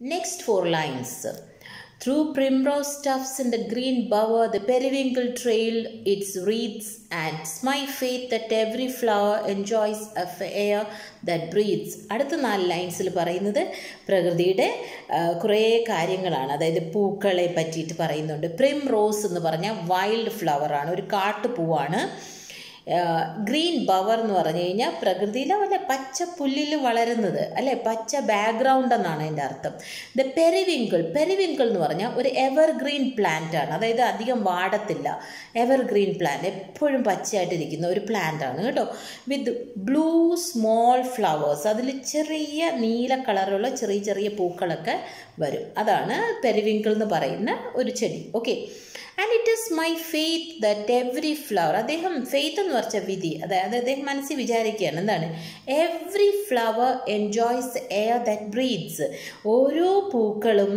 Next four lines. Through primrose tufts and the green bower, the periwinkle trailed its wreaths, and my faith that every flower enjoys a air that breathes. അടുത്ത നാല് ലൈൻസിൽ പറയുന്നത് പ്രകൃതിയുടെ കുറേ കാര്യങ്ങളാണ് അതായത് പൂക്കളെ പറ്റിയിട്ട് പറയുന്നുണ്ട് പ്രിം റോസ് എന്ന് പറഞ്ഞാൽ വൈൽഡ് ഫ്ലവറാണ് ഒരു കാട്ടുപൂവാണ് ഗ്രീൻ ബവർ എന്ന് പറഞ്ഞു കഴിഞ്ഞാൽ പ്രകൃതിയിലെ വല്ല പച്ച പുല്ലിൽ വളരുന്നത് അല്ലേ? പച്ച ബാക്ക്ഗ്രൗണ്ട് എന്നാണ് അതിന്റെ അർത്ഥം. ദ പെരിവിങ്കിൾ പെരിവിങ്കിൾ എന്ന് പറഞ്ഞാൽ ഒരു എവർ ഗ്രീൻ പ്ലാന്റ് ആണ്. അതായത് അധികം വാടത്തില്ല. എവർ ഗ്രീൻ പ്ലാന്റ് എപ്പോഴും പച്ചയായിട്ടിരിക്കുന്ന ഒരു പ്ലാന്റ് ആണ് കേട്ടോ. വിത്ത് ബ്ലൂ സ്മോൾ ഫ്ലവേഴ്സ് അതിൽ ചെറിയ നീല കളറുള്ള ചെറിയ ചെറിയ പൂക്കളൊക്കെ വരും. അതാണ് പെരിവിങ്കിൾ എന്ന് പറയുന്ന ഒരു ചെടി. Okay and it is my faith that every flower അദ്ദേഹം ഫെയ്ത്ത് എന്ന് പറഞ്ഞ വിധി അതായത് അദ്ദേഹം മനസ്സിൽ വിചാരിക്കുകയാണ് എന്താണ്? Every flower enjoys air that breathes ഓരോ പൂക്കളും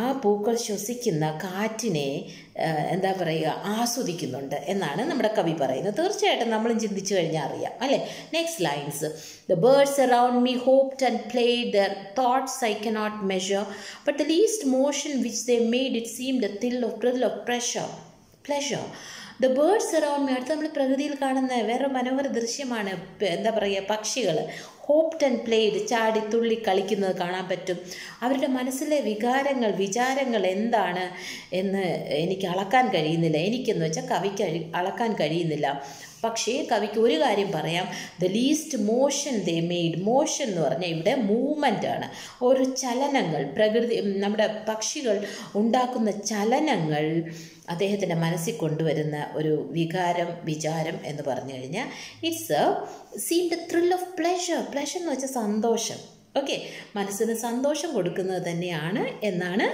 ആ പൂക്കൾ ശ്വസിക്കുന്ന കാറ്റിനെ എന്താ പറയുക ആസ്വദിക്കുന്നുണ്ട് എന്നാണ് നമ്മുടെ കവി പറയുന്നത്. തീർച്ചയായിട്ടും നമ്മളും ചിന്തിച്ചു കഴിഞ്ഞാൽ അറിയാം അല്ലേ? Next lines the birds around me hopped and played their thoughts I cannot measure but the least motion which the made it seem the thrill of thrill of pressure pleasure the birds around me അടുത്ത് നമ്മൾ പ്രകൃതിയിൽ കാണുന്ന വേറെ മനോഹര ദൃശ്യമാണ് എന്താ പറയുക പക്ഷികൾ ഹോപ്ഡ് ആൻഡ് പ്ലേഡ് ചാടി തുള്ളി കളിക്കുന്നത് കാണാൻ പറ്റും. അവരുടെ മനസ്സിലെ വികാരങ്ങൾ വിചാരങ്ങൾ എന്താണ് എന്ന് എനിക്ക് അളക്കാൻ കഴിയുന്നില്ല. എനിക്കെന്ന് വെച്ചാൽ കവിക്ക് അളക്കാൻ കഴിയുന്നില്ല. പക്ഷേ കവിക്ക് ഒരു കാര്യം പറയാം. The least motion they made motion എന്ന് പറഞ്ഞാൽ ഇവിടെ മൂവ്മെന്റ് ആണ്. ഓരോ ചലനങ്ങൾ പ്രകൃതി നമ്മുടെ പക്ഷികൾ ഉണ്ടാക്കുന്ന ചലനങ്ങൾ അദ്ദേഹത്തിന്റെ മനസ്സിൽ കൊണ്ടുവരുന്ന ഒരു വികാരം വിചാരം എന്ന് പറഞ്ഞു കഴിഞ്ഞാൽ it's seen the thrill of pleasure pleasure എന്ന് വെച്ചാൽ സന്തോഷം. ഓക്കെ മനസ്സിന് സന്തോഷം കൊടുക്കുന്നത് തന്നെയാണ് എന്നാണ്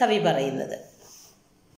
കവി പറയുന്നത്.